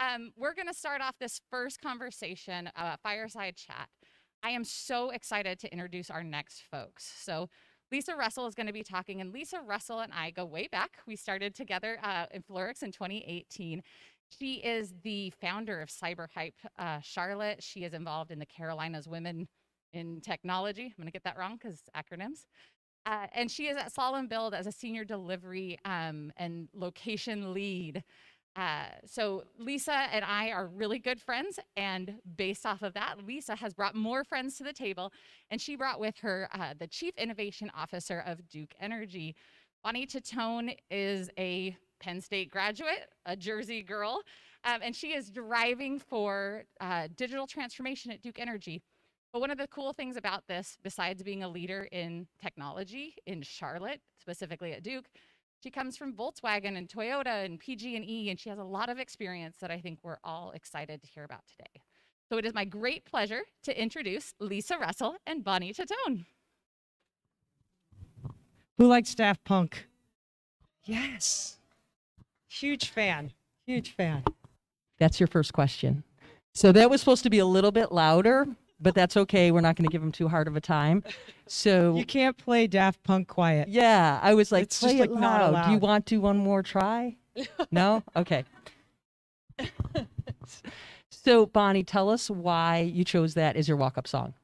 Um, we're going to start off this first conversation, uh, fireside chat. I am so excited to introduce our next folks. So, Lisa Russell is going to be talking, and Lisa Russell and I go way back. We started together uh, in Fleurix in 2018. She is the founder of CyberHype uh, Charlotte. She is involved in the Carolinas Women in Technology. I'm going to get that wrong because acronyms. Uh, and she is at Slalom Build as a senior delivery um, and location lead. Uh, so Lisa and I are really good friends, and based off of that, Lisa has brought more friends to the table, and she brought with her uh, the Chief Innovation Officer of Duke Energy. Bonnie Titone is a Penn State graduate, a Jersey girl, um, and she is driving for uh, digital transformation at Duke Energy. But one of the cool things about this, besides being a leader in technology in Charlotte, specifically at Duke, she comes from Volkswagen and Toyota and PG&E, and she has a lot of experience that I think we're all excited to hear about today. So it is my great pleasure to introduce Lisa Russell and Bonnie Titone. Who likes Daft Punk? Yes. Huge fan. Huge fan. That's your first question. So that was supposed to be a little bit louder, but that's okay. We're not going to give him too hard of a time. So You can't play Daft Punk quiet. yeah, I was like, It's play just, it like, loud. Do you want to one more try? no? Okay. so Bonnie, tell us why you chose that as your walk-up song.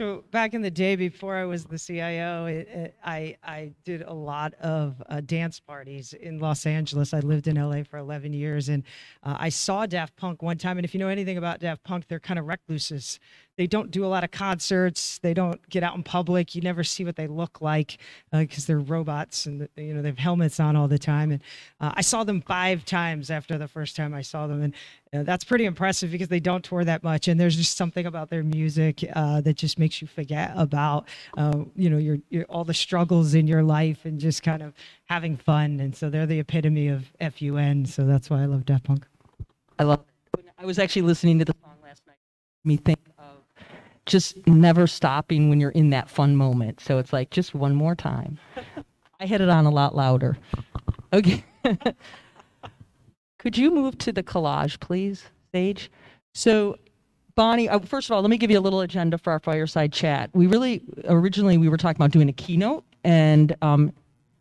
So back in the day, before I was the CIO, it, it, I I did a lot of uh, dance parties in Los Angeles. I lived in LA for 11 years, and uh, I saw Daft Punk one time. And if you know anything about Daft Punk, they're kind of recluses. They don't do a lot of concerts. They don't get out in public. You never see what they look like because they're robots, and you know they have helmets on all the time. And uh, I saw them five times after the first time I saw them, and uh, that's pretty impressive because they don't tour that much. And there's just something about their music uh, that just makes you forget about uh, you know your, your all the struggles in your life and just kind of having fun. And so they're the epitome of fun. So that's why I love Daft Punk. I love it. I was actually listening to the song last night. Me think just never stopping when you're in that fun moment. So it's like just one more time. I hit it on a lot louder. Okay. Could you move to the collage, please, Sage? So, Bonnie, uh, first of all, let me give you a little agenda for our fireside chat. We really originally we were talking about doing a keynote, and um,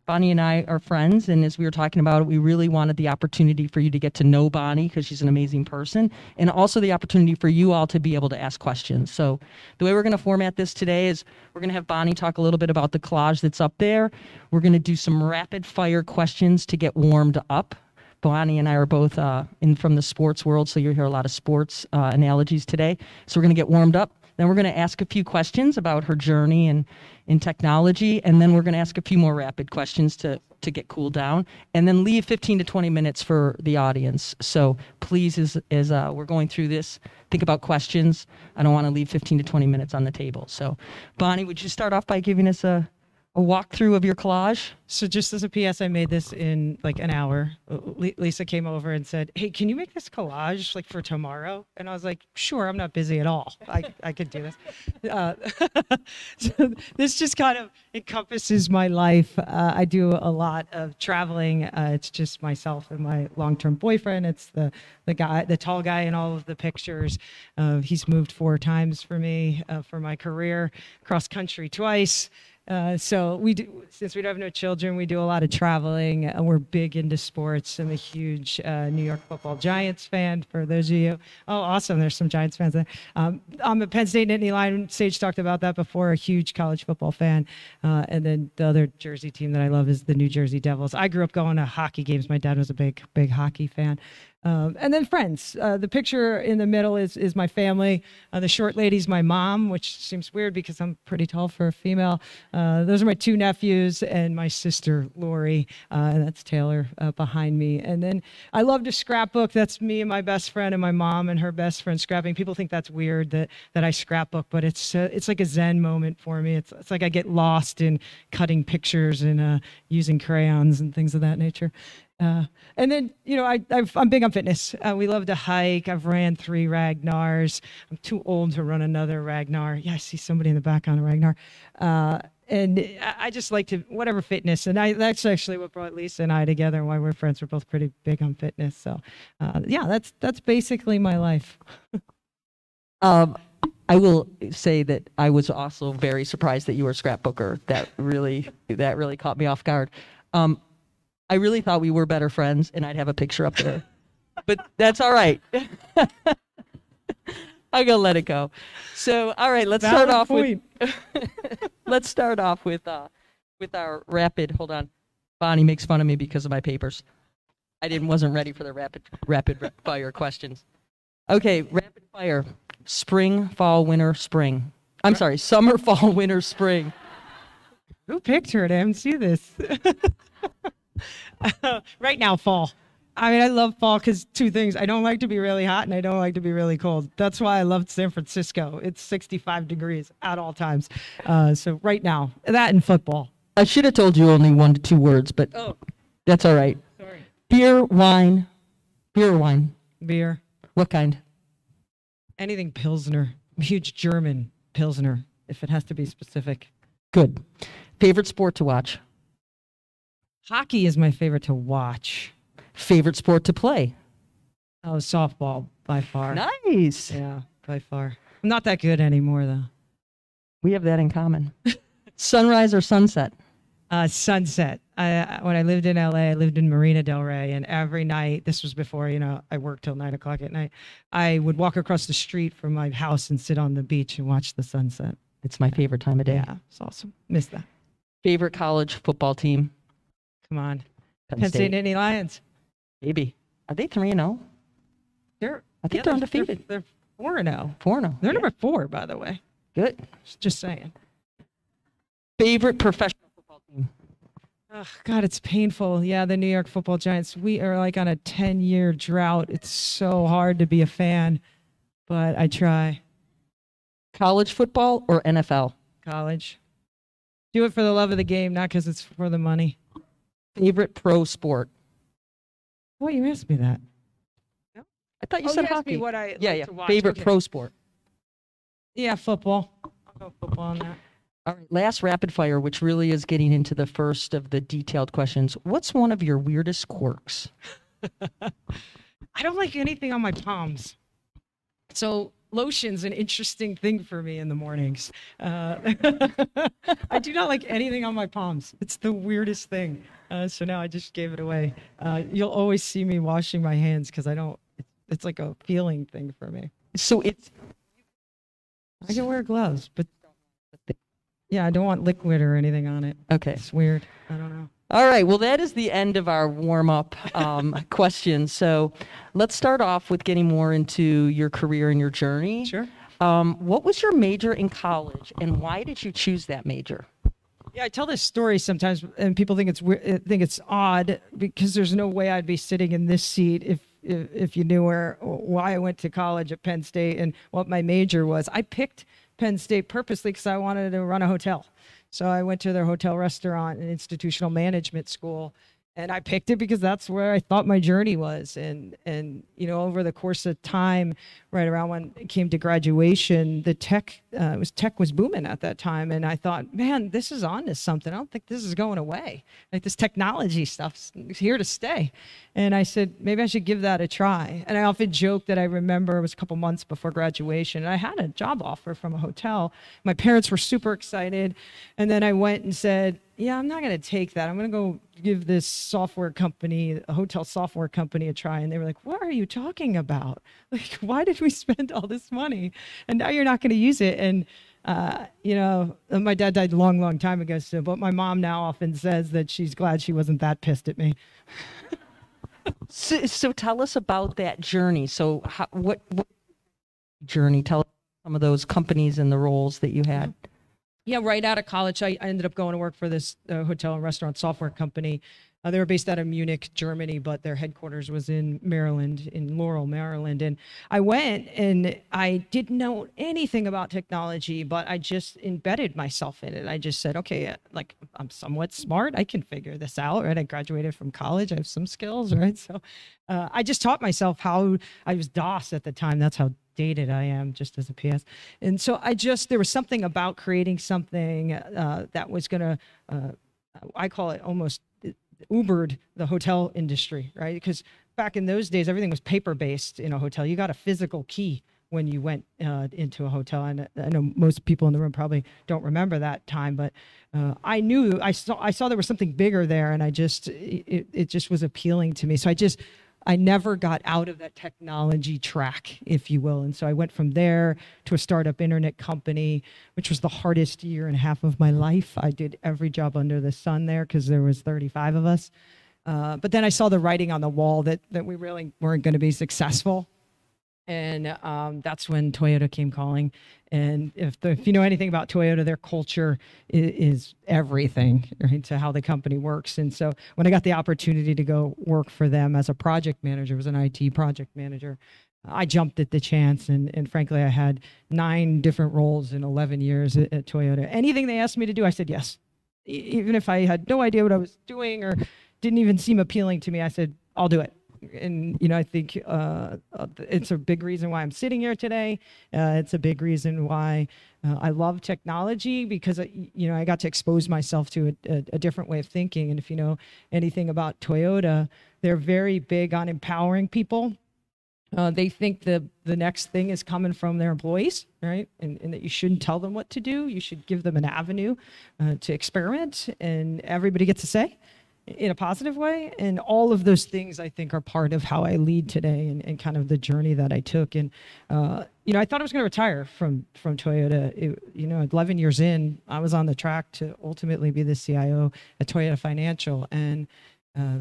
Bonnie and I are friends, and as we were talking about it, we really wanted the opportunity for you to get to know Bonnie because she's an amazing person, and also the opportunity for you all to be able to ask questions. So, the way we're going to format this today is we're going to have Bonnie talk a little bit about the collage that's up there. We're going to do some rapid fire questions to get warmed up. Bonnie and I are both uh, in from the sports world, so you'll hear a lot of sports uh, analogies today. So we're going to get warmed up. Then we're going to ask a few questions about her journey and in technology, and then we're going to ask a few more rapid questions to to get cooled down, and then leave 15 to 20 minutes for the audience. So please, as as uh, we're going through this, think about questions. I don't want to leave 15 to 20 minutes on the table. So, Bonnie, would you start off by giving us a a walkthrough of your collage? So just as a PS, I made this in like an hour. Lisa came over and said, "Hey, can you make this collage like for tomorrow?" And I was like, "Sure, I'm not busy at all. I I could do this." Uh, so this just kind of encompasses my life. Uh, I do a lot of traveling. Uh, it's just myself and my long-term boyfriend. It's the the guy, the tall guy in all of the pictures. Uh, he's moved four times for me uh, for my career, cross country twice. Uh, so we do, since we don't have no children, we do a lot of traveling. and we're big into sports. I'm a huge uh, New York Football Giants fan. For those of you, oh, awesome! There's some Giants fans there. Um, I'm a Penn State Nittany Lion. Sage talked about that before. A huge college football fan. Uh, and then the other Jersey team that I love is the New Jersey Devils. I grew up going to hockey games. My dad was a big, big hockey fan. Um, and then friends. Uh, the picture in the middle is is my family. Uh, the short lady's my mom, which seems weird because I'm pretty tall for a female. Uh, those are my two nephews and my sister Lori, uh, and that's Taylor uh, behind me. And then I love to scrapbook. That's me and my best friend and my mom and her best friend scrapping. People think that's weird that that I scrapbook, but it's uh, it's like a zen moment for me. It's it's like I get lost in cutting pictures and using crayons and things of that nature. Uh, and then, you know, I, I've, I'm big on fitness. Uh, we love to hike. I've ran three Ragnars. I'm too old to run another Ragnar. Yeah, I see somebody in the back on a Ragnar. Uh, and I, I just like to, whatever fitness. And I, that's actually what brought Lisa and I together and why we're friends. We're both pretty big on fitness. So, uh, yeah, that's, that's basically my life. Um, I will say that I was also very surprised that you were a scrapbooker. That really, that really caught me off guard. Um, I really thought we were better friends, and I'd have a picture up there, but that's all right. I'm gonna let it go. So, all right, let's start off point. with let's start off with uh, with our rapid. Hold on, Bonnie makes fun of me because of my papers. I didn't wasn't ready for the rapid rapid fire questions. Okay, rapid fire. Spring, fall, winter, spring. I'm sorry, summer, fall, winter, spring. Who picked her to MC this? right now, fall. I mean, I love fall because two things. I don't like to be really hot and I don't like to be really cold. That's why I loved San Francisco. It's 65 degrees at all times. Uh, so right now, that and football. I should have told you only one to two words, but Oh, that's all right. sorry. Beer, wine, beer, wine. Beer. What kind? Anything Pilsner. Huge German Pilsner, if it has to be specific. Good. Favorite sport to watch. Hockey is my favorite to watch. Favorite sport to play. Oh, softball by far. Nice. Yeah, by far. I'm not that good anymore, though. We have that in common. Sunrise or sunset? Uh, sunset. I, when I lived in LA, I lived in Marina Del Rey, and every night, this was before you know I worked till nine o'clock at night. I would walk across the street from my house and sit on the beach and watch the sunset. It's my favorite time of day. Yeah, it's awesome. Miss that. Favorite college football team? Come on, Penn, Penn State Nittany Lions. Maybe. Are they 3 and 0? They're I think yeah, they're undefeated. They're, four and zero. 4 0. They're number four, by the way. Good. Just saying. Favorite professional football team? Oh, God, it's painful. Yeah, the New York Football Giants. We are like on a ten-year drought. It's so hard to be a fan, but I try. College football or NFL? college. Do it for the love of the game, not because it's for the money. Favorite pro sport? What you asked me that? I thought you Oh, said asked hockey. me what I yeah, like yeah. to watch. Favorite Okay. pro sport? Yeah, football. I'll go football on that. All right, last rapid fire, which really is getting into the first of the detailed questions. What's one of your weirdest quirks? I don't like anything on my palms. So lotion's an interesting thing for me in the mornings. Uh, I do not like anything on my palms. It's the weirdest thing. Uh, so now I just gave it away. Uh, you'll always see me washing my hands because I don't. It's, it's like a feeling thing for me. So it's I can wear gloves, but yeah, I don't want liquid or anything on it. okay. It's weird. I don't know. All right. Well, that is the end of our warm up um, questions. So let's start off with getting more into your career and your journey. Sure. Um, what was your major in college, and why did you choose that major? Yeah, I tell this story sometimes, and people think it's weird, uh, think it's odd because there's no way I'd be sitting in this seat if if, if you knew where why I went to college at Penn State and what my major was. I picked Penn State purposely because I wanted to run a hotel. So I went to their hotel restaurant and institutional management school and I picked it because that's where I thought my journey was. And and you know, over the course of time, right around when it came to graduation, the tech uh, was tech was booming at that time, and I thought, man, this is on to something. I don't think this is going away. Like this technology stuff's here to stay. And I said, maybe I should give that a try. And I often joke that I remember it was a couple months before graduation, and I had a job offer from a hotel. My parents were super excited, and then I went and said, yeah, I'm not going to take that. I'm going to go give this software company, a hotel software company, a try. And they were like, What are you talking about? Like, why did we spend all this money? And now you're not going to use it. And, uh, you know, my dad died a long, long time ago. So, but my mom now often says that she's glad she wasn't that pissed at me. So, so tell us about that journey. So, how, what, what journey? Tell us some of those companies and the roles that you had. Yeah, right out of college, I, I ended up going to work for this uh, hotel and restaurant software company. Uh, they were based out of Munich, Germany, but their headquarters was in Maryland, in Laurel, Maryland. And I went and I didn't know anything about technology, but I just embedded myself in it. I just said, okay, uh, like I'm somewhat smart. I can figure this out, right? I graduated from college. I have some skills, right? So uh, I just taught myself how I was DOS at the time. That's how dated I am, just as a PS. And so I just, there was something about creating something uh, that was going to, uh, I call it almost Ubered the hotel industry, right? Because back in those days, everything was paper based in a hotel. You got a physical key when you went uh, into a hotel. And I know most people in the room probably don't remember that time, but uh, I knew I saw I saw there was something bigger there, and I just it, it just was appealing to me. So I just I never got out of that technology track, if you will. And so I went from there to a startup internet company, which was the hardest year and a half of my life. I did every job under the sun there because there was 35 of us. Uh, but then I saw the writing on the wall that that we really weren't going to be successful and um, that's when Toyota came calling. And if the, if you know anything about Toyota, their culture is, is, everything right to how the company works. And so when I got the opportunity to go work for them as a project manager, was an IT project manager. I jumped at the chance, and, and frankly, I had nine different roles in 11 years at, at Toyota. Anything they asked me to do, I said yes. E- even if I had no idea what I was doing or didn't even seem appealing to me, I said, I'll do it and you know i think uh, uh, it's a big reason why i'm sitting here today uh, it's a big reason why uh, i love technology because you know i got to expose myself to a, a, a, different way of thinking and if you know anything about toyota they're very big on empowering people uh, they think the the next thing is coming from their employees, right? And, and that you shouldn't tell them what to do. You should give them an avenue uh, to experiment, and everybody gets a say in a positive way. And all of those things I think are part of how I lead today and, and kind of the journey that I took. And, uh, you know, I thought I was going to retire from, from Toyota. It, you know, 11 years in, I was on the track to ultimately be the CIO at Toyota Financial. And uh,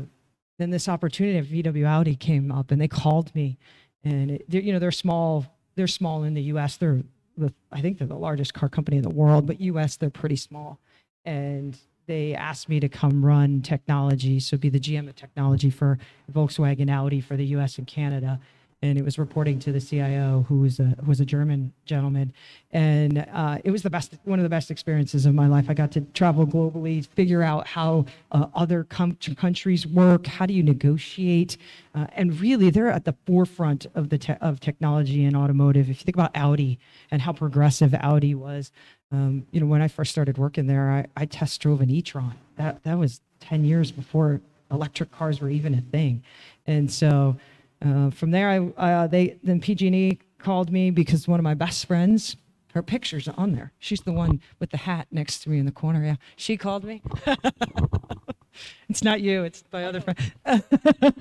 then this opportunity at VW Audi came up and they called me. And, it, you know, they're small. They're small in the U.S. They're, the, I think they're the largest car company in the world, but U.S. they're pretty small. And they asked me to come run technology, so be the GM of technology for Volkswagen Audi for the US and Canada. And it was reporting to the CIO, who was a who was a German gentleman, and uh, it was the best one of the best experiences of my life. I got to travel globally, figure out how uh, other com- countries work, how do you negotiate, uh, and really they're at the forefront of the te- of technology and automotive. If you think about Audi and how progressive Audi was, um, you know, when I first started working there, I, I test drove an e-tron. That that was 10 years before electric cars were even a thing, and so uh, from there, I uh, they then PG&E called me because one of my best friends, her picture's on there. She's the one with the hat next to me in the corner. Yeah, she called me. it's not you. It's my other friend.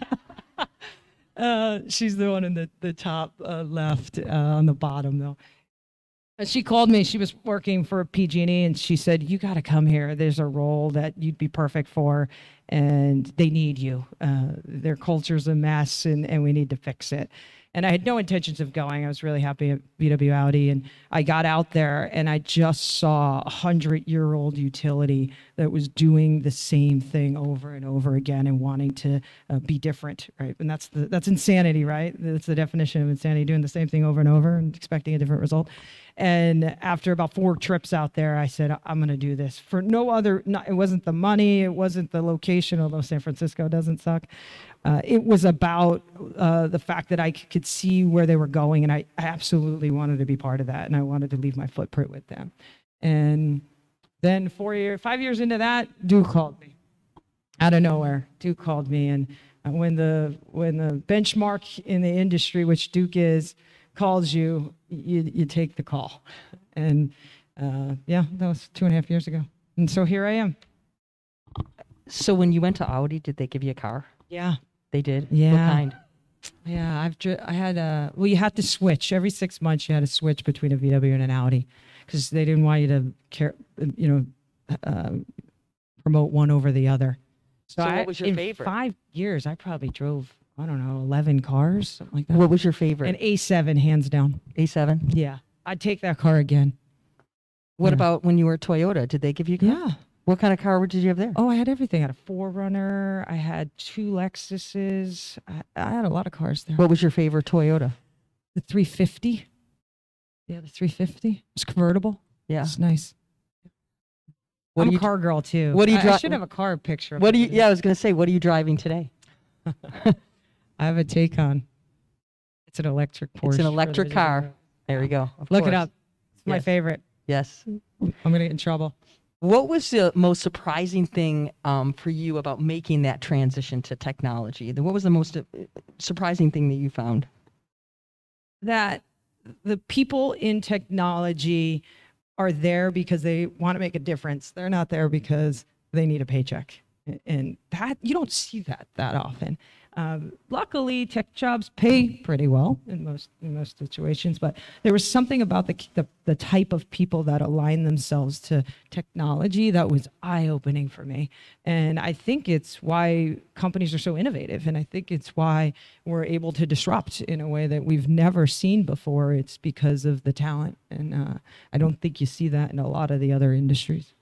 uh, she's the one in the the top uh, left uh, on the bottom though she called me. She was working for PG&E, and she said, "You got to come here. There's a role that you'd be perfect for, and they need you. Uh, their culture's a mess, and and we need to fix it." And I had no intentions of going. I was really happy at VW Audi, and I got out there, and I just saw a hundred-year-old utility that was doing the same thing over and over again, and wanting to uh, be different, right? And that's the that's insanity, right? That's the definition of insanity: doing the same thing over and over and expecting a different result. And after about four trips out there, I said, I'm going to do this for no other, not, it wasn't the money, it wasn't the location, although San Francisco doesn't suck. Uh, it was about uh, the fact that I could see where they were going, and I absolutely wanted to be part of that, and I wanted to leave my footprint with them. And then four years, five years into that, Duke called me out of nowhere. Duke called me, and when the when the benchmark in the industry, which Duke is, calls you, you, you take the call. And uh, yeah, that was two and a half years ago. And so here I am. So when you went to Audi, did they give you a car? Yeah. They did? Yeah. What kind? Yeah, I've dri- I had a well, you had to switch every six months. You had to switch between a VW and an Audi because they didn't want you to care, you know, uh, promote one over the other. So what I- was your in favorite? Five years, I probably drove I don't know eleven cars, something like that. What was your favorite? An A7, hands down. A7? Yeah, I'd take that car again. What Yeah. about when you were Toyota? Did they give you a car? Yeah, What kind of car did you have there? Oh, I had everything. I had a 4Runner. I had two Lexuses. I, I had a lot of cars there. What was your favorite Toyota? the 350. Yeah, the 350. It's convertible. Yeah. It's nice. What I'm a car girl too. what do you I- I, should have a car picture. What do you? Yeah, I was gonna say. What are you driving today? I have a Taycan. It's an electric Porsche. It's an electric car. There we go. Of Look it up. It's my Yes. favorite. Yes. I'm gonna get in trouble. What was the most surprising thing um, for you about making that transition to technology? The- What was the most uh, surprising thing that you found? that the people in technology are there because they want to make a difference. They're not there because they need a paycheck. And that you don't see that that often. Um, luckily, tech jobs pay pretty well in most in most situations. But there was something about the the, the type of people that align themselves to technology that was eye opening for me. And I think it's why companies are so innovative, and I think it's why we're able to disrupt in a way that we've never seen before. It's because of the talent, and uh, I don't think you see that in a lot of the other industries.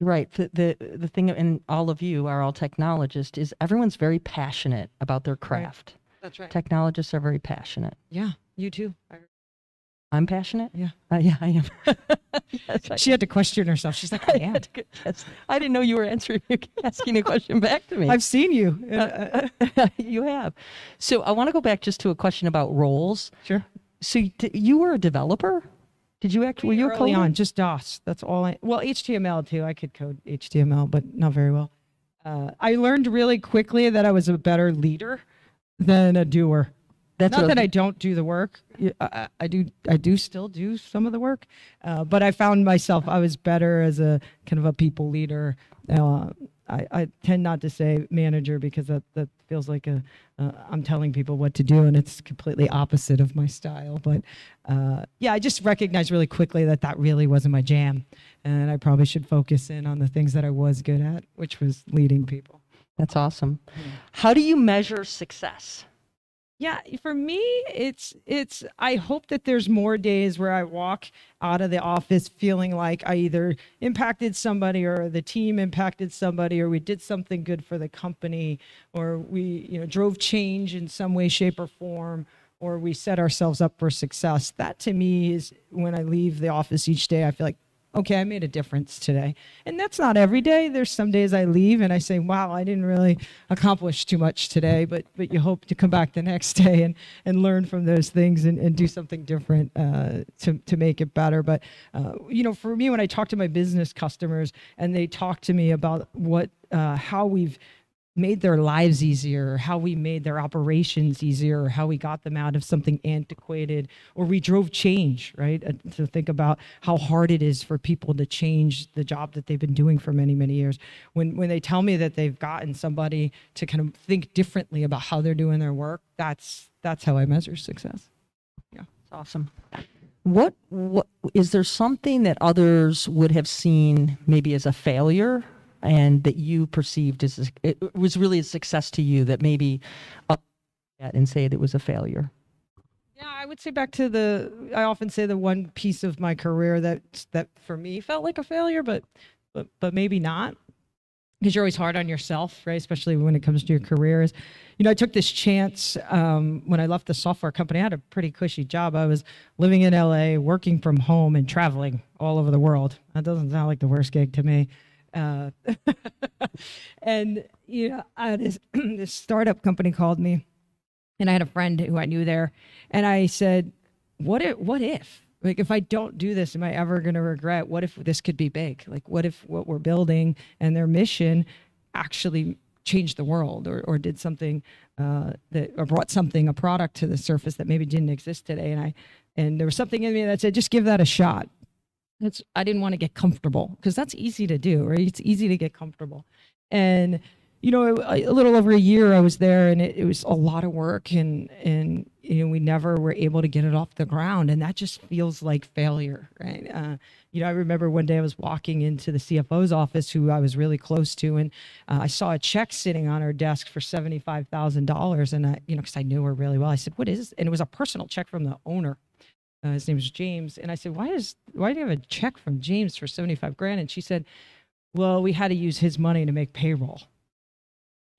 Right. The, the the thing, and all of you are all technologists, is everyone's very passionate about their craft. That's right. Technologists are very passionate. Yeah, you too. I'm passionate. Yeah. Uh, yeah, I am. yes, I She had to question herself. She's like, I am. Yes. I didn't know you were answering, asking a question back to me. I've seen you. Uh, uh, you have. So I want to go back just to a question about roles. sure. So you were a developer? Did you actually? Were you a early on, just DOS. That's all I. Well, HTML too. I could code HTML, but not very well. Uh, I learned really quickly that I was a better leader than a doer. That's not that I don't do the work. I do. I do still do some of the work, uh, but I found myself I was better as a kind of a people leader. Uh, I, I tend not to say manager because that, that feels like a uh, I'm telling people what to do, and it's completely opposite of my style. But uh, yeah, I just recognized really quickly that that really wasn't my jam, and I probably should focus in on the things that I was good at, which was leading people. That's awesome. How do you measure success? Yeah, for me, it's it's. I hope that there's more days where I walk out of the office feeling like I either impacted somebody, or the team impacted somebody, or we did something good for the company, or we you know drove change in some way, shape, or form, or we set ourselves up for success. That to me is when I leave the office each day. I feel like okay, I made a difference today. And that's not every day. There's some days I leave and I say, wow, I didn't really accomplish too much today, but but you hope to come back the next day and, and learn from those things and, and do something different uh, to, to make it better. But, uh, you know, for me, when I talk to my business customers and they talk to me about what, uh, how we've made their lives easier, how we made their operations easier, how we got them out of something antiquated, or we drove change, right? Uh, to think about how hard it is for people to change the job that they've been doing for many, many years. When when they tell me that they've gotten somebody to kind of think differently about how they're doing their work, that's that's how I measure success. Yeah, it's awesome. What what is there something that others would have seen maybe as a failure and that you perceived as it was really a success to you that maybe uh, and say it was a failure? Yeah, I would say back to the. I often say the one piece of my career that that for me felt like a failure, but but but maybe not, because you're always hard on yourself, right? Especially when it comes to your career. Is, you know, I took this chance um, when I left the software company. I had a pretty cushy job. I was living in LA, working from home, and traveling all over the world. That doesn't sound like the worst gig to me. Uh, and you know, this, this startup company called me and I had a friend who I knew there, and I said, "What if? What if? Like, if I don't do this, am I ever going to regret? What if this could be big? Like, what if what we're building and their mission actually changed the world, or or did something uh, that or brought something, a product to the surface that maybe didn't exist today? And I, and there was something in me that said, just give that a shot. It's I didn't want to get comfortable because that's easy to do, right? It's easy to get comfortable, and you know, a, a little over a year I was there, and it, it was a lot of work, and and you know, we never were able to get it off the ground, and that just feels like failure, right? Uh, you know, I remember one day I was walking into the CFO's office, who I was really close to, and uh, I saw a check sitting on her desk for seventy five thousand dollars, and I, you know, because I knew her really well, I said, "What is?" This? And it was a personal check from the owner. Uh, his name was James, and I said, "Why is why do you have a check from James for seventy five grand?" And she said, well, we had to use his money to make payroll.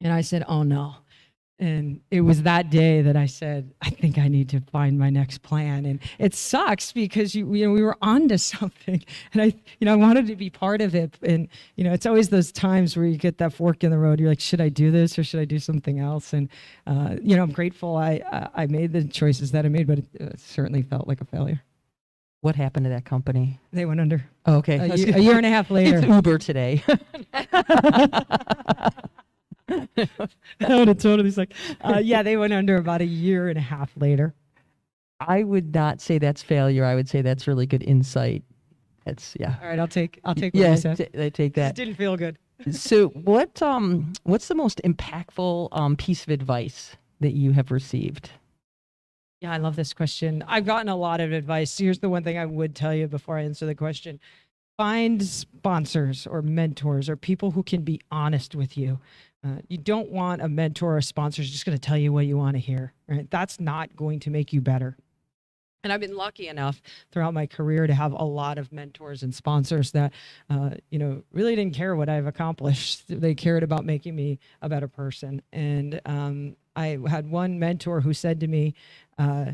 And I said, oh no. And it was that day that I said, I think I need to find my next plan. And it sucks because you, you know, we were onto something and I, you know, I wanted to be part of it. And, you know, it's always those times where you get that fork in the road. You're like, should I do this or should I do something else? And, uh, you know, I'm grateful I, I I made the choices that I made, but it, it certainly felt like a failure. What happened to that company? They went under Oh, okay. a, year, a year and a half later. It's Uber today. I would have totally like, uh, yeah, they went under about a year and a half later. I would not say that's failure. I would say that's really good insight. That's yeah. All right, I'll take I'll take what Yeah, you said. t- they take It that. didn't feel good. so what um what's the most impactful um piece of advice that you have received? Yeah, I love this question. I've gotten a lot of advice. Here's the one thing I would tell you before I answer the question. Find sponsors or mentors or people who can be honest with you. Uh, you don't want a mentor or sponsor who's just going to tell you what you want to hear, right? That's not going to make you better. And I've been lucky enough throughout my career to have a lot of mentors and sponsors that, uh, you know, really didn't care what I've accomplished. They cared about making me a better person. And um, I had one mentor who said to me, uh,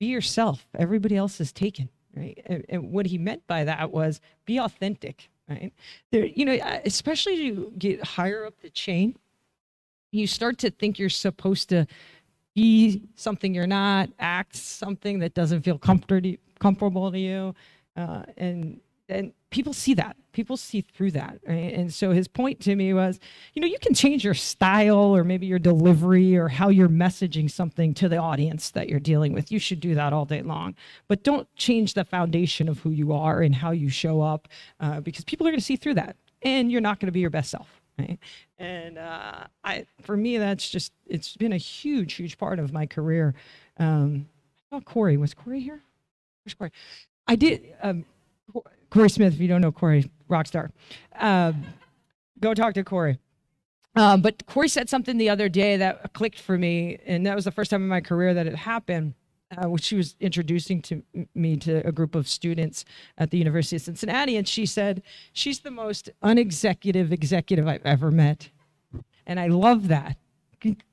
"Be yourself. Everybody else is taken." Right. And, and what he meant by that was be authentic. Right. There, you know, especially you get higher up the chain, you start to think you're supposed to be something you're not, act something that doesn't feel comfortable comfortable to you, uh, and and people see that. People see through that, right? And so his point to me was, you know, you can change your style or maybe your delivery or how you're messaging something to the audience that you're dealing with. You should do that all day long, but don't change the foundation of who you are and how you show up, uh, because people are going to see through that, and you're not going to be your best self. Right? And uh, I, for me, that's just it's been a huge, huge part of my career. Um, oh, Corey was Corey here? Where's Corey? I did. Um, Corey Smith, if you don't know Corey, rock star. Um, go talk to Corey. Um, but Corey said something the other day that clicked for me, and that was the first time in my career that it happened. Uh, which she was introducing to me to a group of students at the University of Cincinnati, and she said she's the most unexecutive executive I've ever met, and I love that.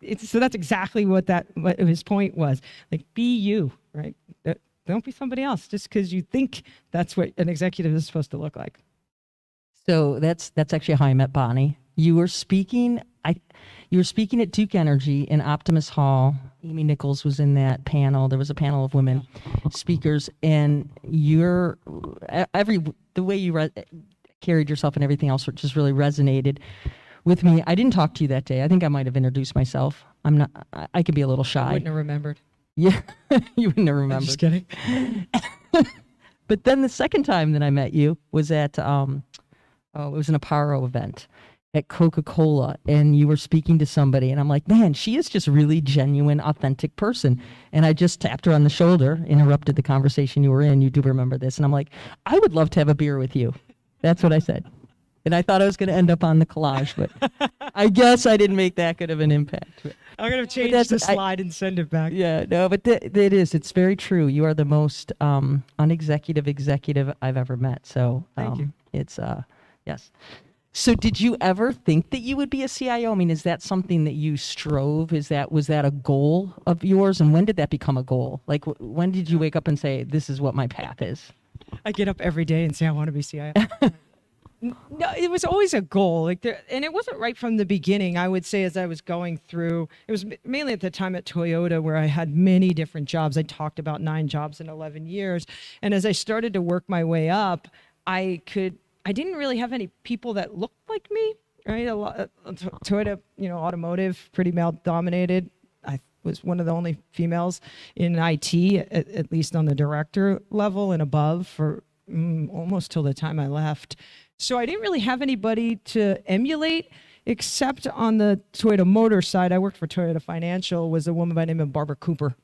It's, so that's exactly what that what his point was. Like, be you, right? Don't be somebody else just because you think that's what an executive is supposed to look like. So that's that's actually how I met Bonnie. You were speaking I you were speaking at Duke Energy in Optimus Hall. Amy Nichols was in that panel. There was a panel of women speakers and you're e- every the way you re- carried yourself and everything else just really resonated with me. I didn't talk to you that day. I think I might have introduced myself. I'm not I, I can be a little shy. I wouldn't have remembered. Yeah. you wouldn't have remembered. just kidding. But then the second time that I met you was at um, oh, it was an Apparo event at Coca Cola, and you were speaking to somebody, and I'm like, man, she is just a really genuine, authentic person. And I just tapped her on the shoulder, interrupted the conversation you were in. You do remember this, and I'm like, I would love to have a beer with you. That's what I said. And I thought I was going to end up on the collage, but I guess I didn't make that good of an impact. But- I'm gonna change that's- the I- slide and send it back. yeah, no, but th- it is. It's very true. You are the most um, unexecutive executive I've ever met. So Thank um, you. It's uh, yes. So did you ever think that you would be a CIO? I mean, is that something that you strove? Is that was that a goal of yours? And when did that become a goal? Like, wh- when did you wake up and say, "This is what my path is"? I get up every day and say I want to be CIO. No, it was always a goal. Like there, and it wasn't right from the beginning. I would say as I was going through, it was mainly at the time at Toyota where I had many different jobs. I talked about nine jobs in 11 years, and as I started to work my way up, I could. I didn't really have any people that looked like me. Right, a lot. uh, To- Toyota, you know, automotive, pretty male dominated. I was one of the only females in IT, at, at least on the director level and above, for mm, almost till the time I left. So I didn't really have anybody to emulate, except on the Toyota Motor side. I worked for Toyota Financial. Was a woman by the name of Barbara Cooper.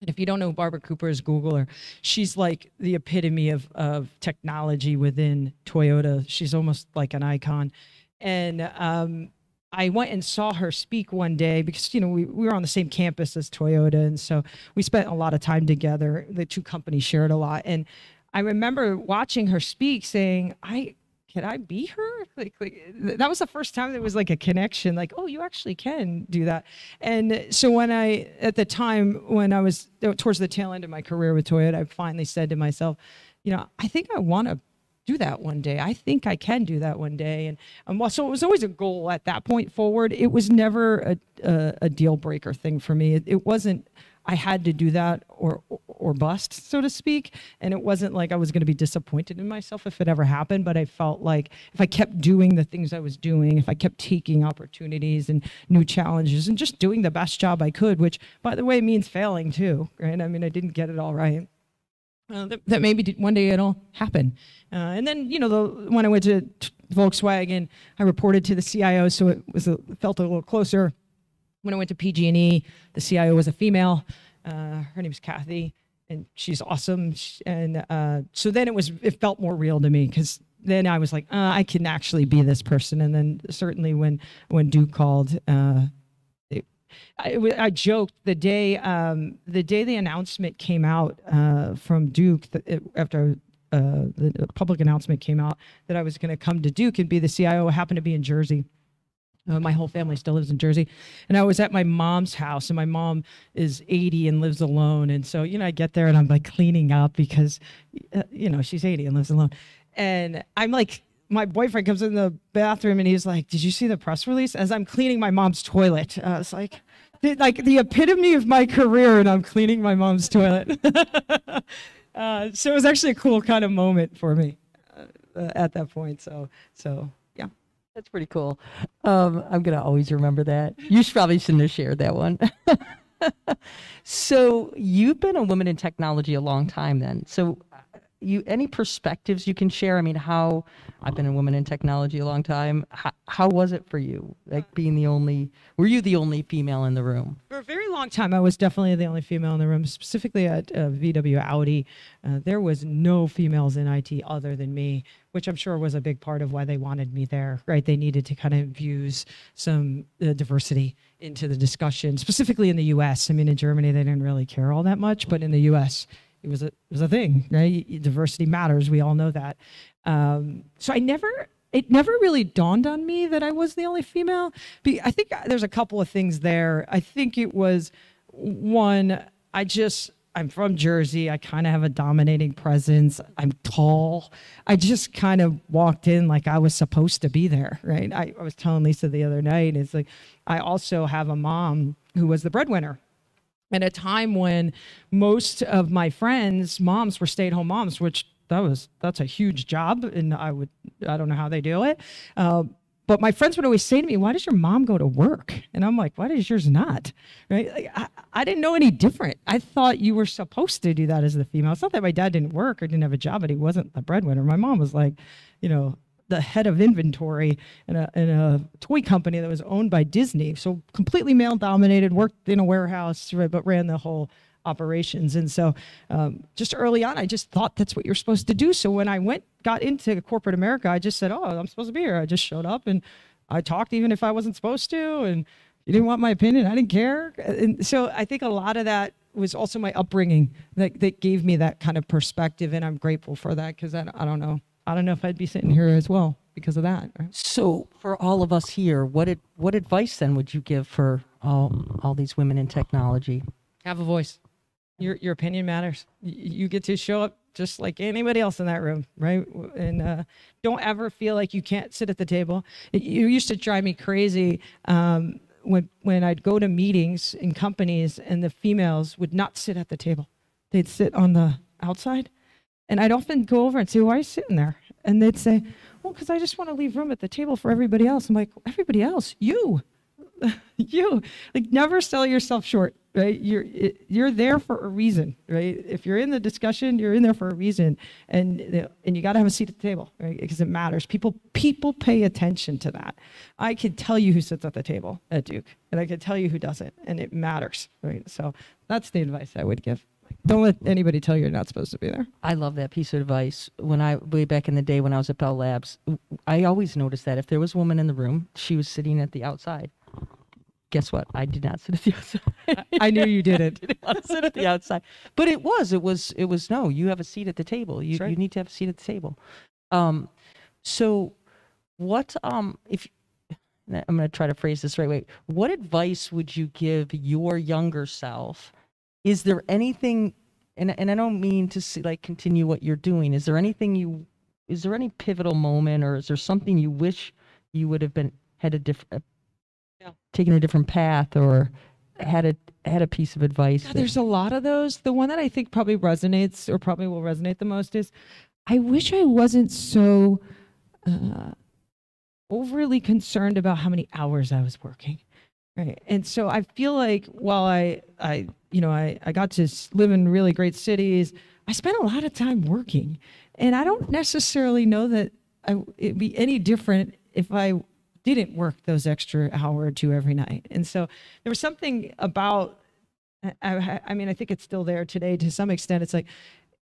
And if you don't know Barbara Cooper is, Google her. She's like the epitome of, of technology within Toyota. She's almost like an icon. And um, I went and saw her speak one day because, you know, we, we were on the same campus as Toyota. And so we spent a lot of time together. The two companies shared a lot. And I remember watching her speak saying, I, can I be her? Like, like that was the first time there was like a connection. Like, oh, you actually can do that. And so when I, at the time when I was towards the tail end of my career with Toyota, I finally said to myself, you know, I think I want to do that one day. I think I can do that one day. And um, so it was always a goal at that point forward. It was never a, a, a deal breaker thing for me. It, it wasn't I had to do that or or bust, so to speak. And it wasn't like I was going to be disappointed in myself if it ever happened, but I felt like if I kept doing the things I was doing, if I kept taking opportunities and new challenges and just doing the best job I could, which by the way means failing too, right? I mean, I didn't get it all right. Uh, that, that, maybe one day it'll happen. Uh, and then, you know, the, when I went to Volkswagen, I reported to the CIO, so it was a, felt a little closer when I went to PG&E, the CIO was a female. Uh, her name is Kathy, and she's awesome. And uh, so then it was it felt more real to me because then I was like, uh, I can actually be this person. And then certainly when when Duke called, uh, it, I, I, joked the day um, the day the announcement came out uh, from Duke it, after uh, the public announcement came out that I was going to come to Duke and be the CIO. I happened to be in Jersey. Uh, my whole family still lives in Jersey. And I was at my mom's house, and my mom is 80 and lives alone. And so, you know, I get there and I'm like cleaning up because, uh, you know, she's 80 and lives alone. And I'm like, my boyfriend comes in the bathroom and he's like, Did you see the press release? As I'm cleaning my mom's toilet. Uh, it's like, the, like the epitome of my career, and I'm cleaning my mom's toilet. uh, so it was actually a cool kind of moment for me uh, at that point. So, so that's pretty cool. Um, I'm gonna always remember that. You should probably shouldn't have shared that one. so you've been a woman in technology a long time, then. So you any perspectives you can share? I mean, how I've been a woman in technology a long time. How, how was it for you, like being the only? Were you the only female in the room? For a very long time, I was definitely the only female in the room. Specifically at uh, VW Audi, uh, there was no females in IT other than me, which I'm sure was a big part of why they wanted me there. Right? They needed to kind of infuse some uh, diversity into the discussion, specifically in the U.S. I mean, in Germany, they didn't really care all that much, but in the U.S it was a it was a thing, right? Diversity matters. We all know that. Um, so I never it never really dawned on me that I was the only female. I think there's a couple of things there. I think it was one. I just I'm from Jersey. I kind of have a dominating presence. I'm tall. I just kind of walked in like I was supposed to be there, right? I, I was telling Lisa the other night, it's like I also have a mom who was the breadwinner at a time when most of my friends moms were stay-at-home moms which that was that's a huge job and i would i don't know how they do it. Uh, but my friends would always say to me why does your mom go to work? And i'm like why does yours not? Right? Like, I, I didn't know any different. I thought you were supposed to do that as the female. It's not that my dad didn't work or didn't have a job but he wasn't the breadwinner. My mom was like you know the head of inventory in a, in a toy company that was owned by Disney. So completely male dominated, worked in a warehouse, but ran the whole operations. And so um, just early on, I just thought that's what you're supposed to do. So when I went, got into corporate America, I just said, oh, I'm supposed to be here. I just showed up and I talked even if I wasn't supposed to. And you didn't want my opinion. I didn't care. And so I think a lot of that was also my upbringing that, that gave me that kind of perspective. And I'm grateful for that because I, I don't know. I don't know if I'd be sitting here as well because of that. Right? So, for all of us here, what ad, what advice then would you give for all all these women in technology? Have a voice. Your your opinion matters. You get to show up just like anybody else in that room, right? And uh, don't ever feel like you can't sit at the table. It, you used to drive me crazy um, when when I'd go to meetings in companies and the females would not sit at the table; they'd sit on the outside and I'd often go over and say, Why are you sitting there? And they'd say, Well, because I just want to leave room at the table for everybody else. I'm like, Everybody else? You. you. Like, never sell yourself short, right? You're, you're there for a reason, right? If you're in the discussion, you're in there for a reason. And, and you got to have a seat at the table, right? Because it matters. People, people pay attention to that. I can tell you who sits at the table at Duke, and I can tell you who doesn't, and it matters, right? So that's the advice I would give. Don't let anybody tell you you're not supposed to be there. I love that piece of advice. When I way back in the day when I was at Bell Labs, I always noticed that if there was a woman in the room, she was sitting at the outside. Guess what? I did not sit at the outside. I knew you didn't. didn't want to sit at the outside, but it was. It was. It was. No, you have a seat at the table. You right. you need to have a seat at the table. Um, So, what um if I'm going to try to phrase this the right way. What advice would you give your younger self? Is there anything and and I don't mean to see, like continue what you're doing. Is there anything you is there any pivotal moment or is there something you wish you would have been had a different Yeah. taken a different path or had a had a piece of advice? Yeah, that- there's a lot of those. The one that I think probably resonates or probably will resonate the most is I wish I wasn't so uh, overly concerned about how many hours I was working. Right. And so I feel like while I, I you know, I, I got to live in really great cities, I spent a lot of time working. And I don't necessarily know that I, it'd be any different if I didn't work those extra hour or two every night. And so there was something about I, I, mean, I think it's still there today to some extent. It's like,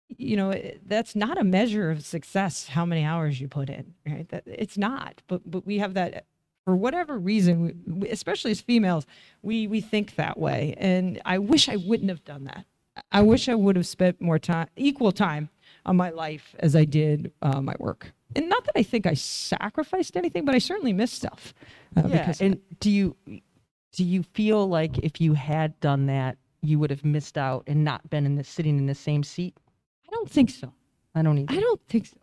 you know, that's not a measure of success. How many hours you put in, right? That it's not. But but we have that for whatever reason, we- especially as females, we we think that way. And I wish I wouldn't have done that. I wish I would have spent more time, equal time, on my life as I did uh, my work. And not that I think I sacrificed anything, but I certainly missed stuff. Uh, yeah, and do you do you feel like if you had done that, you would have missed out and not been in the sitting in the same seat? I don't think so. I don't either. I don't think so.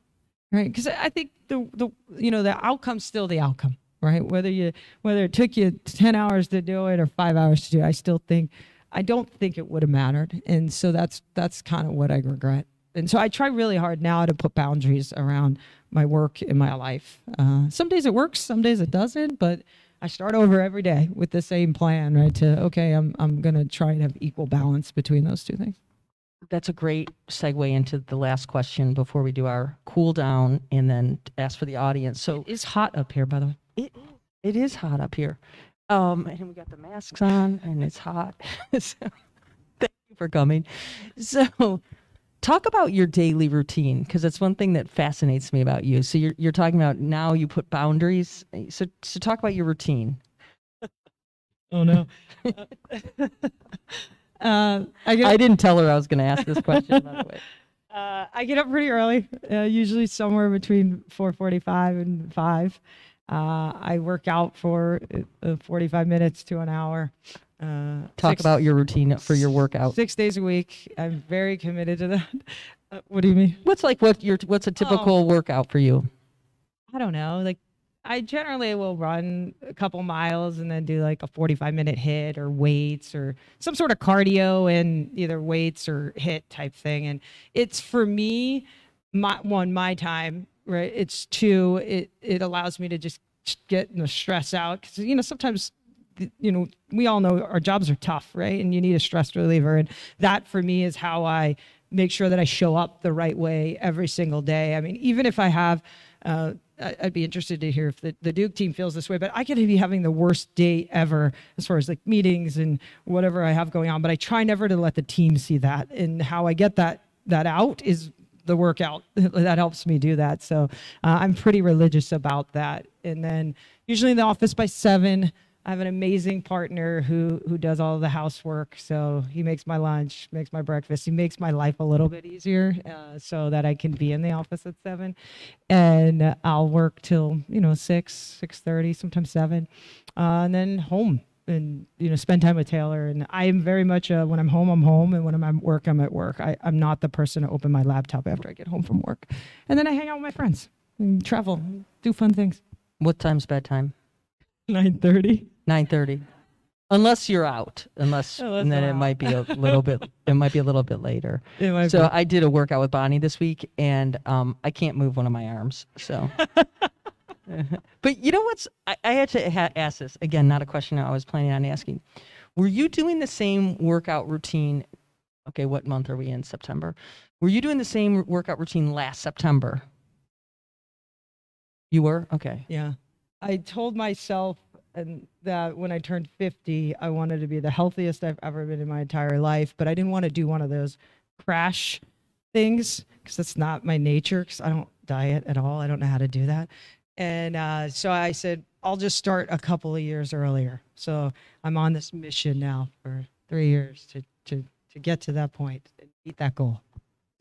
Right? Because I think the the you know the outcome's still the outcome, right? Whether you whether it took you ten hours to do it or five hours to do it, I still think I don't think it would have mattered, and so that's that's kind of what I regret. And so I try really hard now to put boundaries around my work and my life. Uh, some days it works, some days it doesn't, but I start over every day with the same plan, right? To okay, I'm I'm gonna try and have equal balance between those two things. That's a great segue into the last question before we do our cool down and then ask for the audience. So It's hot up here, by the way. It it is hot up here, um, and we got the masks on, and it's hot. so, thank you for coming. So, talk about your daily routine because that's one thing that fascinates me about you. So you're you're talking about now you put boundaries. So so talk about your routine. Oh no. uh, I get I didn't tell her I was going to ask this question. by the way, uh, I get up pretty early, uh, usually somewhere between 4:45 and 5. Uh, I work out for uh, 45 minutes to an hour. Uh, talk six- about your routine for your workout. Six days a week. I'm very committed to that. Uh, what do you mean? What's like what your what's a typical workout for you? I don't know. Like, I generally will run a couple miles and then do like a 45 minute HIIT or weights or some sort of cardio and either weights or HIIT type thing. And it's for me, my one, my time, right? It's two, it, it allows me to just get the stress out. Cause, you know, sometimes, you know, we all know our jobs are tough, right? And you need a stress reliever. And that for me is how I make sure that I show up the right way every single day. I mean, even if I have, uh, I'd be interested to hear if the, the Duke team feels this way, but I could be having the worst day ever as far as like meetings and whatever I have going on. But I try never to let the team see that. And how I get that that out is the workout that helps me do that. So uh, I'm pretty religious about that. And then usually in the office by seven. I have an amazing partner who who does all the housework. So he makes my lunch, makes my breakfast. He makes my life a little bit easier, uh, so that I can be in the office at seven, and I'll work till you know six, six thirty, sometimes seven, uh, and then home and you know spend time with Taylor. And I am very much uh, when I'm home, I'm home, and when I'm at work, I'm at work. I, I'm not the person to open my laptop after I get home from work, and then I hang out with my friends, and travel, do fun things. What time's bedtime? Nine thirty. Nine thirty. Unless you're out, unless, Unless and then it out. might be a little bit. It might be a little bit later. So be. I did a workout with Bonnie this week, and um, I can't move one of my arms. So, but you know what's? I, I had to ha- ask this again. Not a question I was planning on asking. Were you doing the same workout routine? Okay, what month are we in? September. Were you doing the same workout routine last September? You were okay. Yeah. I told myself and that when I turned 50, I wanted to be the healthiest I've ever been in my entire life, but I didn't want to do one of those crash things because that's not my nature because I don't diet at all. I don't know how to do that. And uh, so I said, I'll just start a couple of years earlier. So I'm on this mission now for three years to, to, to get to that point and meet that goal.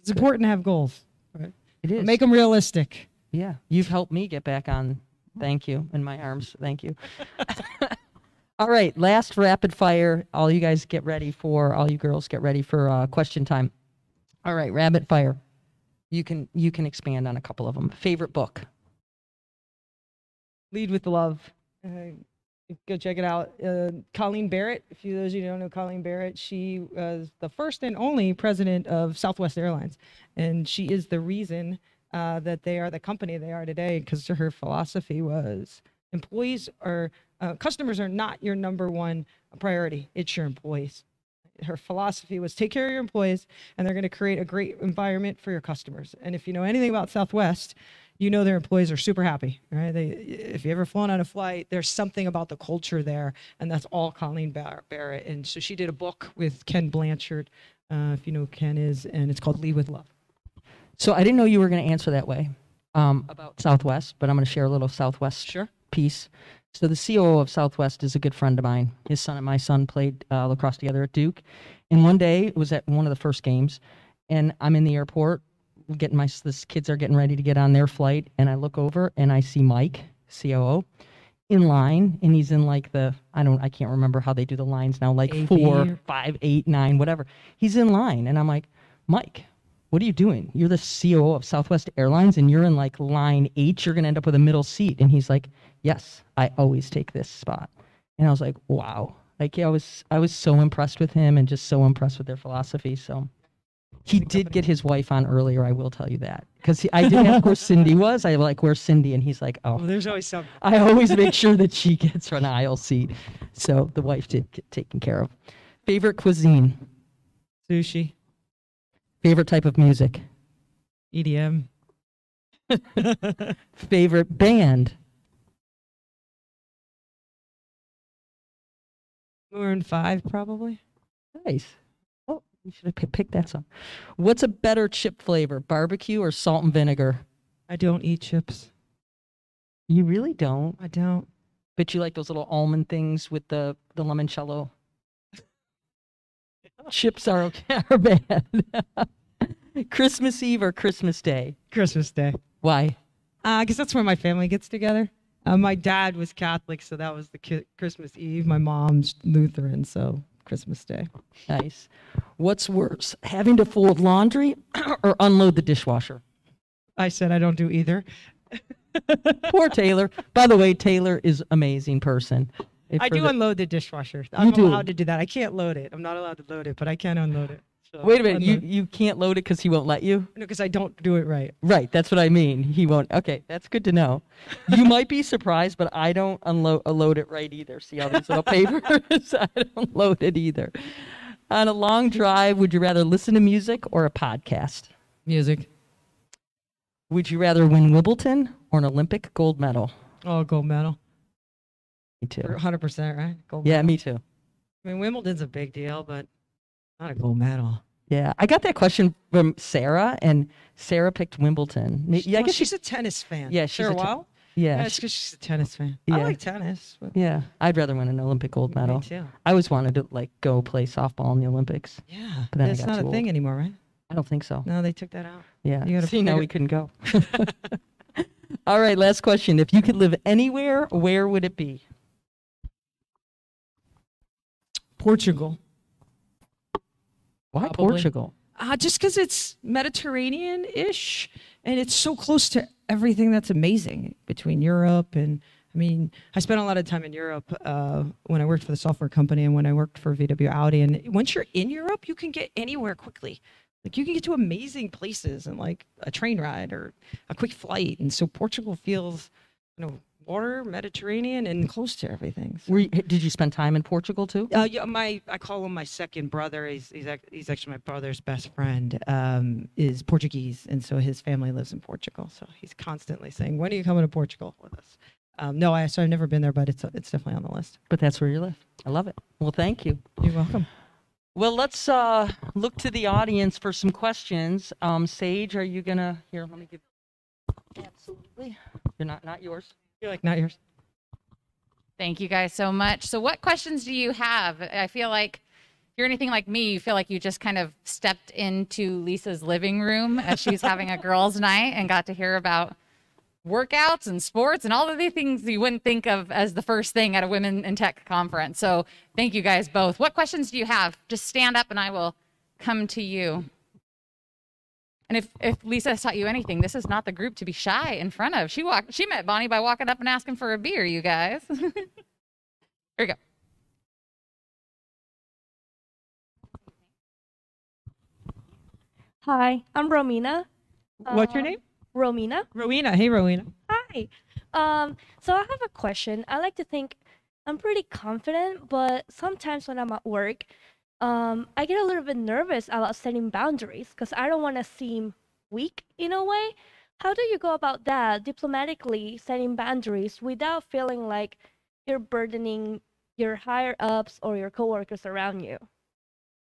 It's important to have goals. right? It is. Make them realistic. Yeah, you've helped me get back on. Thank you. In my arms. Thank you. all right, last rapid fire. All you guys get ready for. All you girls get ready for uh, question time. All right, rapid fire. You can you can expand on a couple of them. Favorite book. Lead with Love. Uh, go check it out. Uh, Colleen Barrett, if you those of you don't know Colleen Barrett, she was the first and only president of Southwest Airlines, and she is the reason uh, that they are the company they are today because her philosophy was employees are uh, customers are not your number one priority. It's your employees. Her philosophy was take care of your employees, and they're going to create a great environment for your customers. And if you know anything about Southwest, you know their employees are super happy, right? They, if you ever flown on a flight, there's something about the culture there, and that's all Colleen Bar- Barrett. And so she did a book with Ken Blanchard, uh, if you know who Ken is, and it's called Lead with Love. So I didn't know you were going to answer that way um, about Southwest, but I'm going to share a little Southwest Sure. piece. So the COO of Southwest is a good friend of mine. His son and my son played uh, lacrosse together at Duke, and one day it was at one of the first games, and I'm in the airport getting my this kids are getting ready to get on their flight, and I look over and I see Mike, COO, in line, and he's in like the I don't I can't remember how they do the lines now, like four, five, eight, nine, whatever. He's in line, and I'm like, Mike, what are you doing? You're the COO of Southwest Airlines and you're in like line H. You're going to end up with a middle seat. And he's like, Yes, I always take this spot. And I was like, Wow. Like, yeah, I was, I was so impressed with him and just so impressed with their philosophy. So he did get his wife on earlier. I will tell you that because I didn't ask where Cindy was. I like, where's Cindy? And he's like, Oh, there's always some. I always make sure that she gets an aisle seat. So the wife did get taken care of. Favorite cuisine, Sushi, favorite type of music, EDM. favorite band. Maroon 5, probably. Nice. Oh, you should have picked that song. What's a better chip flavor, barbecue or salt and vinegar? I don't eat chips. You really don't, I don't. but you like those little almond things with the the limoncello. Chips are okay are bad. Christmas Eve or Christmas Day? Christmas Day. Why? I guess that's where my family gets together. Uh, my dad was Catholic, so that was the ki- Christmas Eve. My mom's Lutheran, so Christmas Day. Nice. What's worse, having to fold laundry or unload the dishwasher? I said I don't do either. Poor Taylor. By the way, Taylor is amazing person. If I do the- unload the dishwasher. I'm allowed to do that. I can't load it. I'm not allowed to load it, but I can unload it. Wait a minute, you, uh-huh. you can't load it because he won't let you? No, because I don't do it right. Right, that's what I mean. He won't. Okay, that's good to know. You might be surprised, but I don't unload load it right either. See all these little papers? I don't load it either. On a long drive, would you rather listen to music or a podcast? Music. Would you rather win Wimbledon or an Olympic gold medal? Oh, gold medal. Me too. 100%, right? Gold Yeah, medal. me too. I mean, Wimbledon's a big deal, but not a gold medal. Yeah, I got that question from Sarah, and Sarah picked Wimbledon. Yeah, I Well, guess she's she's a tennis fan. Yeah, she's Sarah a Weil? yeah, Yeah, she- it's because she's a tennis fan. Yeah. I like tennis. But yeah. I'd rather win an Olympic gold medal. Me too. I always wanted to like go play softball in the Olympics. Yeah, But then I got not a too thing anymore, right? I don't think so. No, they took that out. Yeah. You gotta See, now we couldn't go. All right, last question. If you could live anywhere, where would it be? Portugal. Why Probably. Portugal? Uh, just because it's Mediterranean-ish, and it's so close to everything that's amazing between Europe and. I mean, I spent a lot of time in Europe uh, when I worked for the software company and when I worked for VW Audi. And once you're in Europe, you can get anywhere quickly. Like you can get to amazing places and like a train ride or a quick flight. And so Portugal feels, you know, water, Mediterranean, and close to everything. So- Were you, did you spend time in Portugal too? uh, yeah, my I call him my second brother. He's he's, he's actually my brother's best friend. Um, is Portuguese, and so his family lives in Portugal. So he's constantly saying, "When are you coming to Portugal with us?" Um, no, I so I've never been there, but it's it's definitely on the list. But that's where you live. I love it. Well, thank you. You're welcome. Well, let's uh, look to the audience for some questions. Um, Sage, are you gonna here? Let me give. Absolutely. You're not not yours. You're like not yours. Thank you guys so much. So, what questions do you have? I feel like if you're anything like me, you feel like you just kind of stepped into Lisa's living room as she's having a girls' night and got to hear about workouts and sports and all of the things you wouldn't think of as the first thing at a women in tech conference. So thank you guys both. What questions do you have? Just stand up and I will come to you. And if, if Lisa has taught you anything, this is not the group to be shy in front of. She walked she met Bonnie by walking up and asking for a beer, you guys. Here we go. Hi, I'm Romina. What's your Um, name? Romina. Rowena. Hey, Rowena. Hi. Um, so I have a question. I like to think I'm pretty confident, but sometimes when I'm at work, um, I get a little bit nervous about setting boundaries because I don't want to seem weak in a way. How do you go about that diplomatically, setting boundaries without feeling like you're burdening your higher ups or your coworkers around you?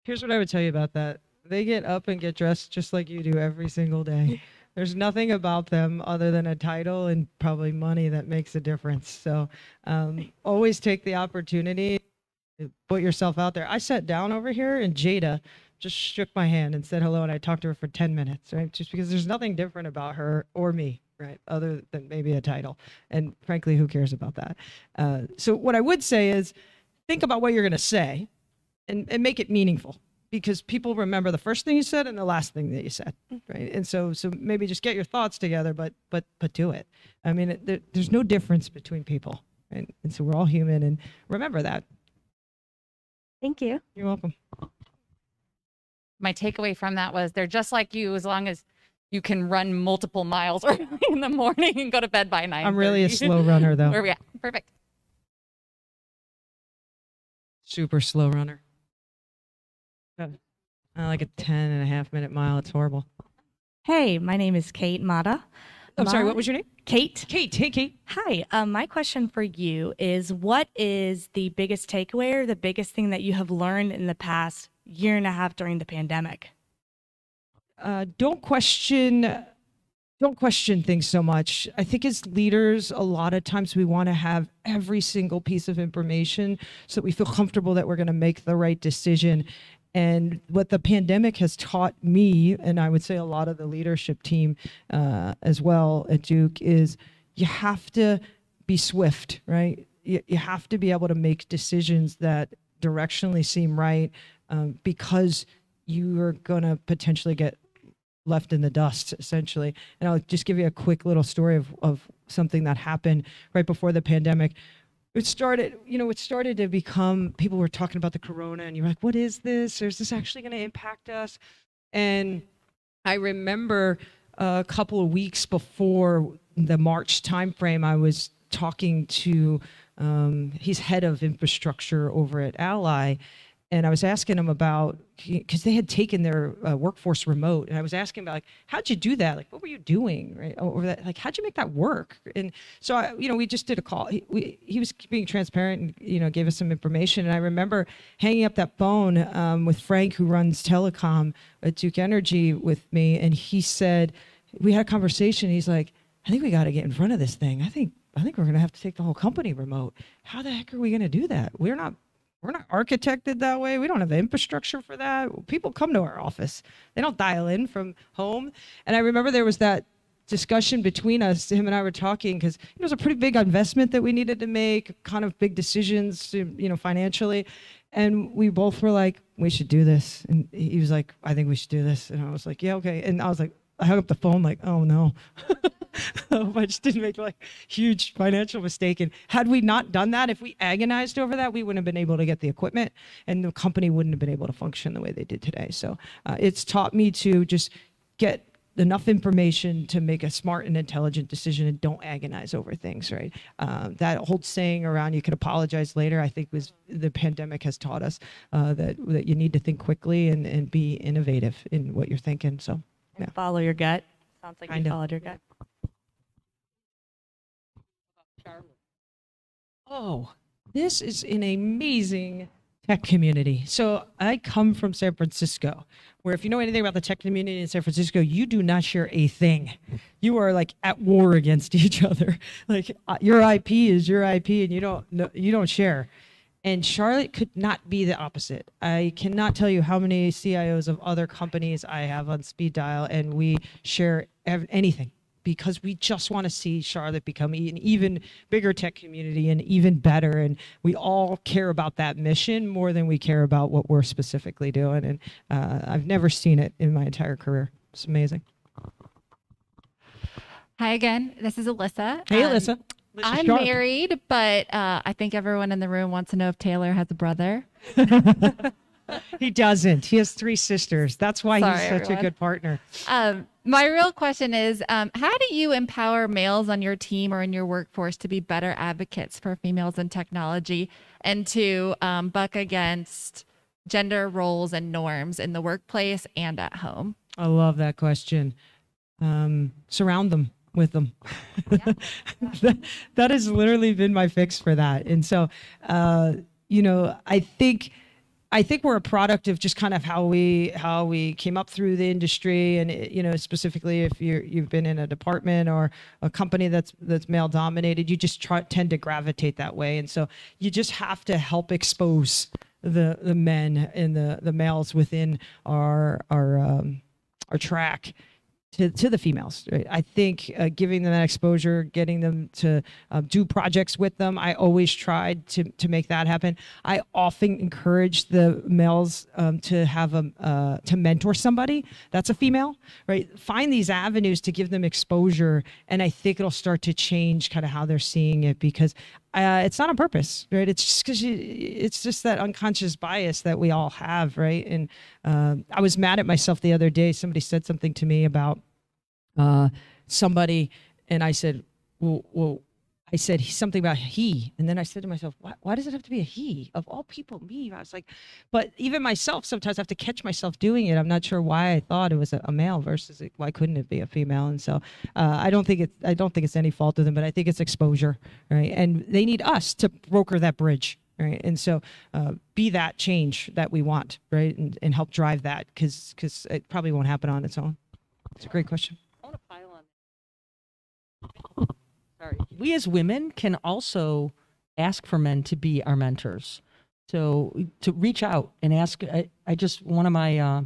Here's what I would tell you about that. They get up and get dressed just like you do every single day. There's nothing about them other than a title and probably money that makes a difference. So um, always take the opportunity put yourself out there. I sat down over here and Jada just shook my hand and said hello and I talked to her for 10 minutes, right? Just because there's nothing different about her or me, right? Other than maybe a title. And frankly, who cares about that? Uh, so what I would say is think about what you're going to say and, and make it meaningful because people remember the first thing you said and the last thing that you said right and so so maybe just get your thoughts together but but but do it i mean it, there, there's no difference between people and, and so we're all human and remember that Thank you. you're welcome My takeaway from that was they're just like you as long as you can run multiple miles early in the morning and go to bed by nine. i'm really a slow runner though Where we at? Perfect. super slow runner Uh, uh, like a 10 and a half minute mile it's horrible Hey, my name is Kate Mata. I'm sorry what was your name Kate. kate hey kate Hi. Um, my question for you is what is the biggest takeaway or the biggest thing that you have learned in the past year and a half during the pandemic? uh, don't question don't question things so much i think as leaders a lot of times we want to have every single piece of information so that we feel comfortable that we're going to make the right decision and what the pandemic has taught me and i would say a lot of the leadership team uh, as well at duke is you have to be swift right? You, you have to be able to make decisions that directionally seem right um, because you are going to potentially get left in the dust essentially. And i'll just give you a quick little story of, of something that happened right before the pandemic it started you know it started to become people were talking about the corona and you're like what is this? Or is this actually going to impact us? And i remember a couple of weeks before the march timeframe i was talking to um, he's head of infrastructure over at ally and I was asking him about because they had taken their uh, workforce remote, and I was asking about like, how'd you do that? Like, what were you doing, right? Over that, like, how'd you make that work? And so, I, you know, we just did a call. He, we, he was being transparent and you know gave us some information. And I remember hanging up that phone um, with Frank, who runs telecom at Duke Energy, with me, and he said we had a conversation. He's like, I think we got to get in front of this thing. I think I think we're gonna have to take the whole company remote. How the heck are we gonna do that? We're not we're not architected that way. We don't have the infrastructure for that. People come to our office. They don't dial in from home. And I remember there was that discussion between us. Him and I were talking because it was a pretty big investment that we needed to make, kind of big decisions, you know, financially. And we both were like, we should do this. And he was like, I think we should do this. And I was like, yeah, okay. And I was like, I hung up the phone like, oh no. I just didn't make like huge financial mistake. And had we not done that, if we agonized over that, we wouldn't have been able to get the equipment and the company wouldn't have been able to function the way they did today. So uh, it's taught me to just get enough information to make a smart and intelligent decision and don't agonize over things right um, that whole saying around you can apologize later i think was the pandemic has taught us uh, that that you need to think quickly and, and be innovative in what you're thinking so Yeah. Follow your gut. Sounds like Kinda. you followed your gut. Oh, this is an amazing tech community. So I come from San Francisco, where if you know anything about the tech community in San Francisco, you do not share a thing. You are like at war against each other. Like uh, your IP is your IP, and you don't you don't share. And Charlotte could not be the opposite. I cannot tell you how many CIOs of other companies I have on speed dial, and we share ev- anything because we just want to see Charlotte become an even bigger tech community and even better. And we all care about that mission more than we care about what we're specifically doing. And uh, I've never seen it in my entire career. It's amazing. Hi again. This is Alyssa. Hey, Um, Alyssa. I'm Sharp. married, but uh, I think everyone in the room wants to know if Taylor has a brother. He doesn't. He has three sisters. That's why Sorry, he's such everyone. a good partner. Um, my real question is um, how do you empower males on your team or in your workforce to be better advocates for females in technology and to um, buck against gender roles and norms in the workplace and at home? I love that question. Um, surround them with them. that, that has literally been my fix for that. And so, uh, you know, I think. I think we're a product of just kind of how we how we came up through the industry, and it- you know specifically if you you've been in a department or a company that's that's male dominated, you just try, tend to gravitate that way, and so you just have to help expose the the men and the the males within our our um, our track to, to the females. Right? I think uh, giving them that exposure, getting them to uh, do projects with them, I always tried to, to make that happen. I often encourage the males um, to have a uh, to mentor somebody that's a female. Right? Find these avenues to give them exposure, and I think it'll start to change kind of how they're seeing it because. Uh, it's not on purpose, right? It's just because it's just that unconscious bias that we all have, right? And um I was mad at myself the other day. Somebody said something to me about uh, somebody, and I said, well, well, I said something about he, and then I said to myself, why, why does it have to be a he? Of all people, me. I was like, but even myself, sometimes I have to catch myself doing it. I'm not sure why I thought it was a, a male versus why couldn't it be a female? And so uh, I don't think it's I don't think it's any fault of them, but I think it's exposure, right? And they need us to broker that bridge. Right. And so uh, be that change that we want, right? And, and help drive that because because it probably won't happen on its own. It's a great question. I want to pile on. Sorry. We as women can also ask for men to be our mentors. So to reach out and ask. I, I just one of my uh,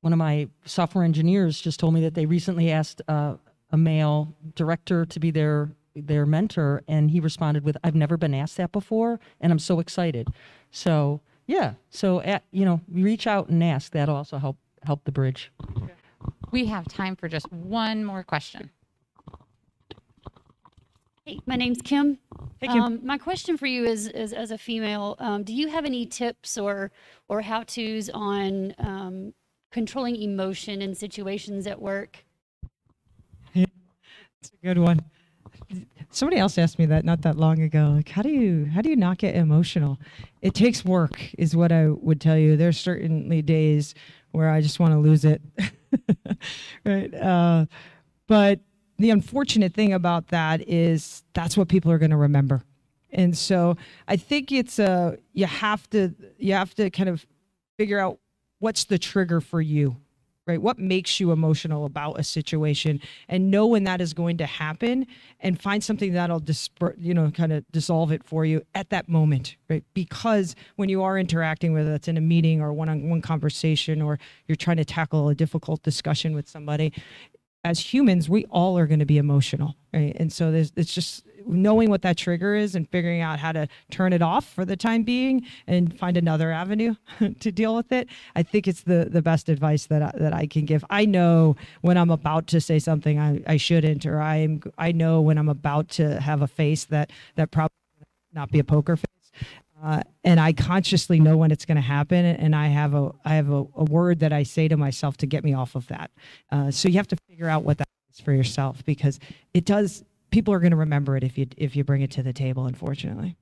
one of my software engineers just told me that they recently asked uh, a male director to be their their mentor, and he responded with, "I've never been asked that before, and I'm so excited." So yeah, so at, you know, reach out and ask. That'll also help help the bridge. We have time for just one more question. Hey, my name's Kim. Hey, Kim. Um, my question for you is, is as a female, um, do you have any tips or or how tos on um, controlling emotion in situations at work? It's a good one. Somebody else asked me that not that long ago. Like, how do you how do you not get emotional? It takes work, is what I would tell you. There's certainly days where I just want to lose it, right? Uh, but the unfortunate thing about that is that's what people are going to remember, and so I think it's a you have to you have to kind of figure out what's the trigger for you right? What makes you emotional about a situation and know when that is going to happen and find something that'll disper- you know kind of dissolve it for you at that moment right? Because when you are interacting whether that's in a meeting or one-on-one conversation or you're trying to tackle a difficult discussion with somebody as humans we all are going to be emotional right? And so there's it's just knowing what that trigger is and figuring out how to turn it off for the time being and find another avenue to deal with it i think it's the the best advice that I, that I can give. I know when i'm about to say something i, I shouldn't or i'm i know when i'm about to have a face that that probably not be a poker face uh, and I consciously know when it's going to happen, and I have a I have a, a word that I say to myself to get me off of that. Uh, so you have to figure out what that is for yourself because it does. People are going to remember it if you if you bring it to the table. Unfortunately.